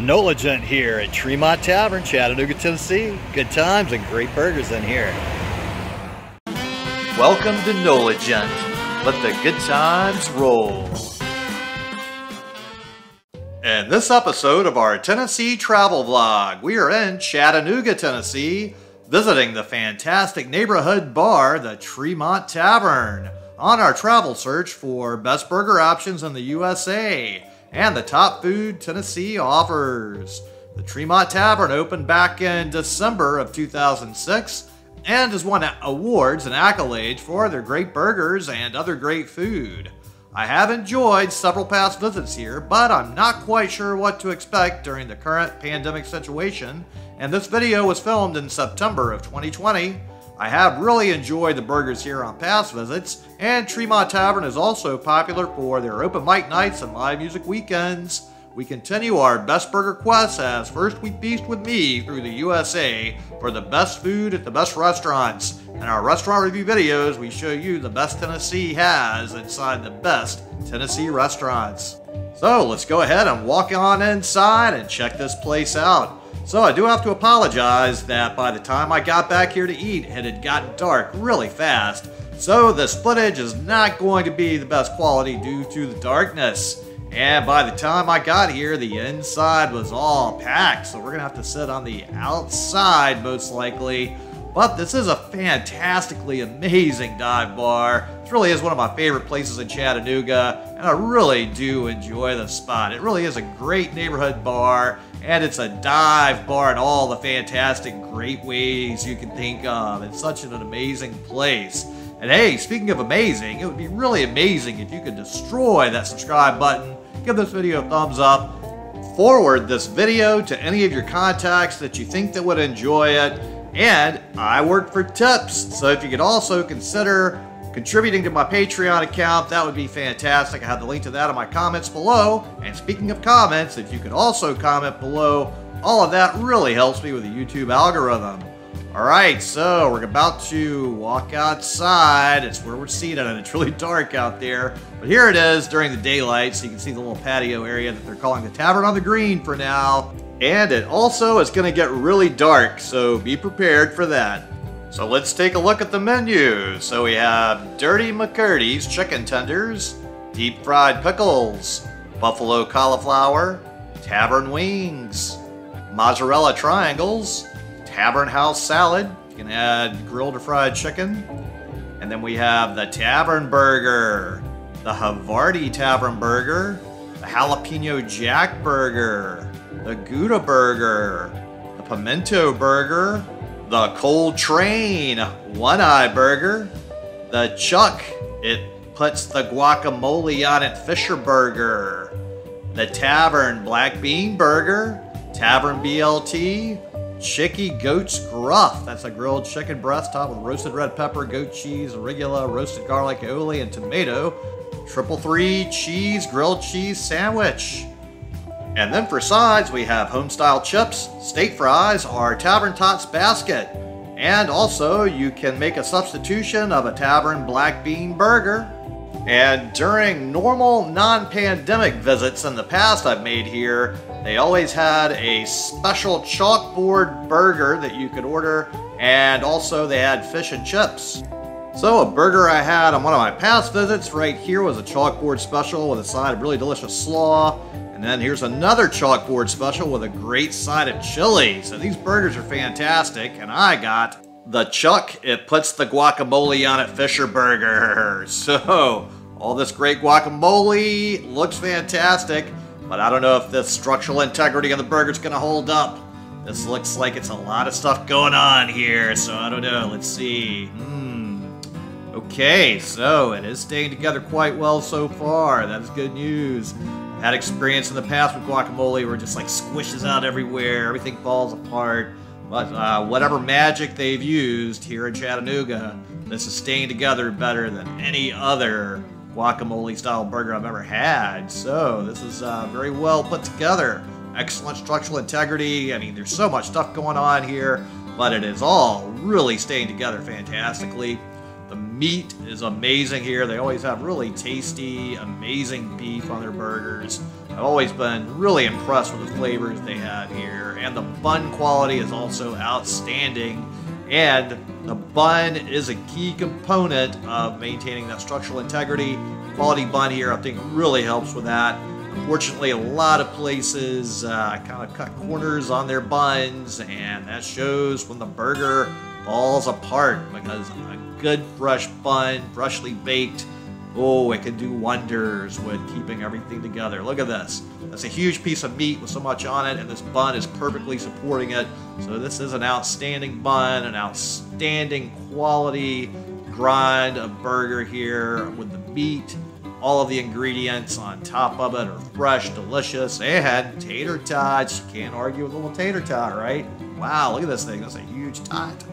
NOLA Gent here at Tremont Tavern, Chattanooga, Tennessee. Good times and great burgers in here. Welcome to NOLA Gent. Let the good times roll. In this episode of our Tennessee travel vlog, we are in Chattanooga, Tennessee, visiting the fantastic neighborhood bar, the Tremont Tavern, on our travel search for best burger options in the USA and the top food Tennessee offers. The Tremont Tavern opened back in December of 2006 and has won awards and accolades for their great burgers and other great food. I have enjoyed several past visits here, but I'm not quite sure what to expect during the current pandemic situation, and this video was filmed in September of 2020. I have really enjoyed the burgers here on past visits, and Tremont Tavern is also popular for their open mic nights and live music weekends. We continue our best burger quest as first we feast with me through the USA for the best food at the best restaurants. In our restaurant review videos, we show you the best Tennessee has inside the best Tennessee restaurants. So let's go ahead and walk on inside and check this place out. So I do have to apologize that by the time I got back here to eat, it had gotten dark really fast. So this footage is not going to be the best quality due to the darkness. And by the time I got here, the inside was all packed, so we're gonna have to sit on the outside most likely. But this is a fantastically amazing dive bar. This really is one of my favorite places in Chattanooga, and I really do enjoy the spot. It really is a great neighborhood bar, and it's a dive bar in all the fantastic, great ways you can think of. It's such an amazing place. And hey, speaking of amazing, it would be really amazing if you could destroy that subscribe button, give this video a thumbs up, forward this video to any of your contacts that you think that would enjoy it, and I work for tips, so if you could also consider contributing to my Patreon account, that would be fantastic. I have the link to that in my comments below. And speaking of comments, if you could also comment below, all of that really helps me with the YouTube algorithm. Alright, so we're about to walk outside. It's where we're seated, and it's really dark out there. But here it is during the daylight, so you can see the little patio area that they're calling the Tavern on the Green for now. And it also is going to get really dark, so be prepared for that. So let's take a look at the menu. So we have Dirty McCurdy's chicken tenders, deep fried pickles, buffalo cauliflower, tavern wings, mozzarella triangles, tavern house salad. You can add grilled or fried chicken. And then we have the tavern burger, the Havarti tavern burger, the jalapeno jack burger, the Gouda burger, the pimento burger, the Coltrane One Eye Burger, the Chuck, it puts the guacamole on it Fisher Burger, the Tavern Black Bean Burger, Tavern BLT, Chicky Goat's Gruff. That's a grilled chicken breast topped with roasted red pepper, goat cheese, arugula, roasted garlic, aioli, and tomato. Triple three cheese grilled cheese sandwich. And then for sides, we have home-style chips, steak fries, our Tavern Tots basket. And also, you can make a substitution of a Tavern black bean burger. And during normal non-pandemic visits in the past I've made here, they always had a special chalkboard burger that you could order, and also they had fish and chips. So a burger I had on one of my past visits right here was a chalkboard special with a side of really delicious slaw, and then here's another chalkboard special with a great side of chili. So these burgers are fantastic. And I got the Chuck. It puts the guacamole on it Fisher Burger. So all this great guacamole looks fantastic. But I don't know if the structural integrity of the burger is going to hold up. This looks like it's a lot of stuff going on here. So I don't know. Let's see. Hmm. Okay, so it is staying together quite well so far. That's good news had experience in the past with guacamole where it just like squishes out everywhere, everything falls apart. But uh, whatever magic they've used here in Chattanooga, this is staying together better than any other guacamole style burger I've ever had. So this is uh, very well put together. Excellent structural integrity. I mean, there's so much stuff going on here, but it is all really staying together fantastically. Meat is amazing here. They always have really tasty, amazing beef on their burgers. I've always been really impressed with the flavors they have here, and the bun quality is also outstanding. And the bun is a key component of maintaining that structural integrity. Quality bun here, I think, really helps with that. Unfortunately, a lot of places uh, kind of cut corners on their buns, and that shows when the burger falls apart because good fresh bun, freshly baked, Oh, it can do wonders with keeping everything together. Look at this. That's a huge piece of meat with so much on it, and this bun is perfectly supporting it. So this is an outstanding bun, an outstanding quality grind of burger here with the meat. All of the ingredients on top of it are fresh, delicious, and tater tots. You can't argue with a little tater tot, right? Wow, look at this thing. That's a huge tot.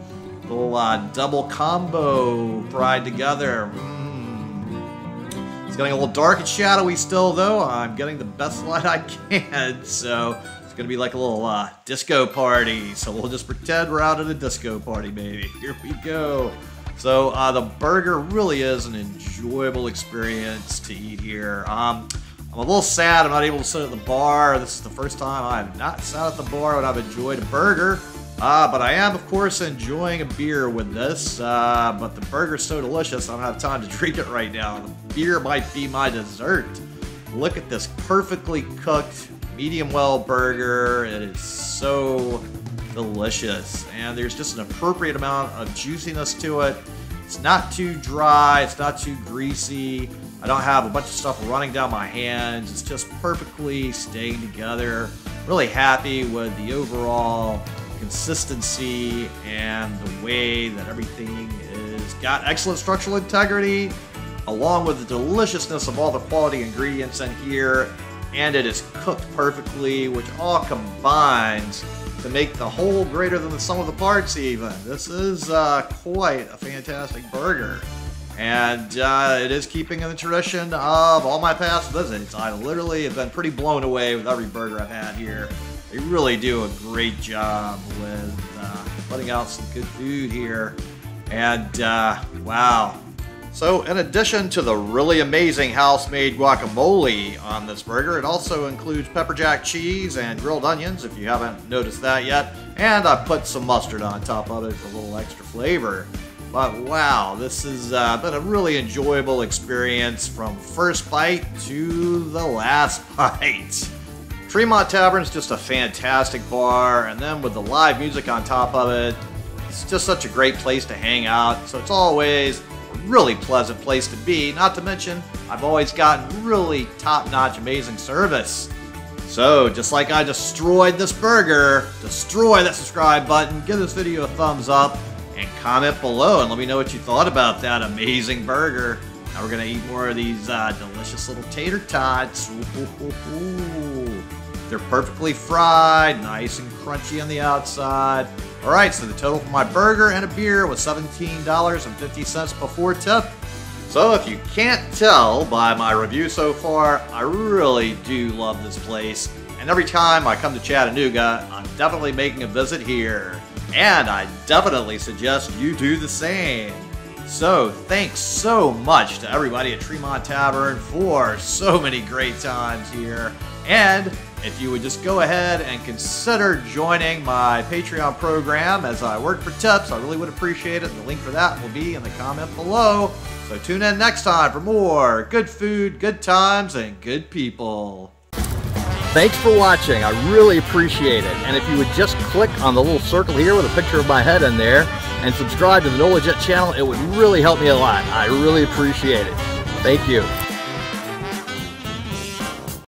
Little uh, double combo fried together. Mm it's getting a little dark and shadowy still, though. I'm getting the best light I can, so it's to be like a little uh, disco party. So we'll just pretend we're out at a disco party, maybe. Here we go. So uh, the burger really is an enjoyable experience to eat here. Um, I'm a little sad I'm not able to sit at the bar. This is the first time I've not sat at the bar when I've enjoyed a burger. Uh, but I am, of course, enjoying a beer with this. Uh, but the burger's so delicious, I don't have time to drink it right now. The beer might be my dessert. Look at this perfectly cooked, medium well burger. It is so delicious. And there's just an appropriate amount of juiciness to it. It's not too dry, it's not too greasy. I don't have a bunch of stuff running down my hands. It's just perfectly staying together. Really happy with the overall consistency and the way that everything is got excellent structural integrity along with the deliciousness of all the quality ingredients in here and it is cooked perfectly which all combines to make the whole greater than the sum of the parts even. This is uh, quite a fantastic burger. And uh, it is keeping in the tradition of all my past visits. I literally have been pretty blown away with every burger i've had here they really do a great job with uh, putting out some good food here. And uh, wow. So, in addition to the really amazing house made guacamole on this burger, it also includes pepper jack cheese and grilled onions, if you haven't noticed that yet. And I put some mustard on top of it for a little extra flavor. But wow, this has uh, been a really enjoyable experience from first bite to the last bite. Tremont Tavern's just a fantastic bar, and then with the live music on top of it, it's just such a great place to hang out. So it's always a really pleasant place to be. Not to mention, I've always gotten really top-notch, amazing service. So, just like I destroyed this burger, destroy that subscribe button, give this video a thumbs up, and comment below and let me know what you thought about that amazing burger. Now we're gonna eat more of these uh, delicious little tater tots. Ooh, they're perfectly fried, nice and crunchy on the outside. All right, so the total for my burger and a beer was $17.50 before tip. So if you can't tell by my review so far, I really do love this place. And every time I come to Chattanooga, I'm definitely making a visit here. And I definitely suggest you do the same. So, thanks so much to everybody at Tremont Tavern for so many great times here. And if you would just go ahead and consider joining my Patreon program as I work for tips, I really would appreciate it. The link for that will be in the comment below. So tune in next time for more good food, good times, and good people. Thanks for watching. I really appreciate it. And if you would just click on the little circle here with a picture of my head in there and subscribe to the NOLA Gent channel, it would really help me a lot. I really appreciate it. Thank you.